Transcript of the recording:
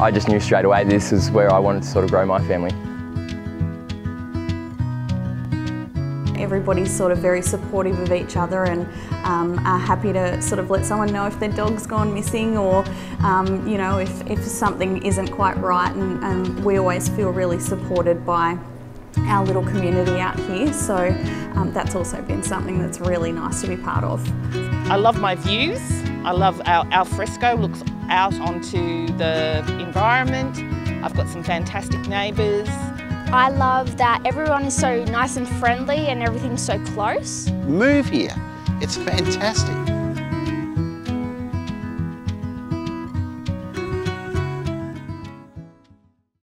I just knew straight away this is where I wanted to sort of grow my family. Everybody's sort of very supportive of each other and um, are happy to sort of let someone know if their dog's gone missing or, um, you know, if, if something isn't quite right and, and we always feel really supported by our little community out here so um, that's also been something that's really nice to be part of. I love my views. I love our alfresco looks out onto the environment. I've got some fantastic neighbours. I love that everyone is so nice and friendly and everything's so close. Move here. It's fantastic.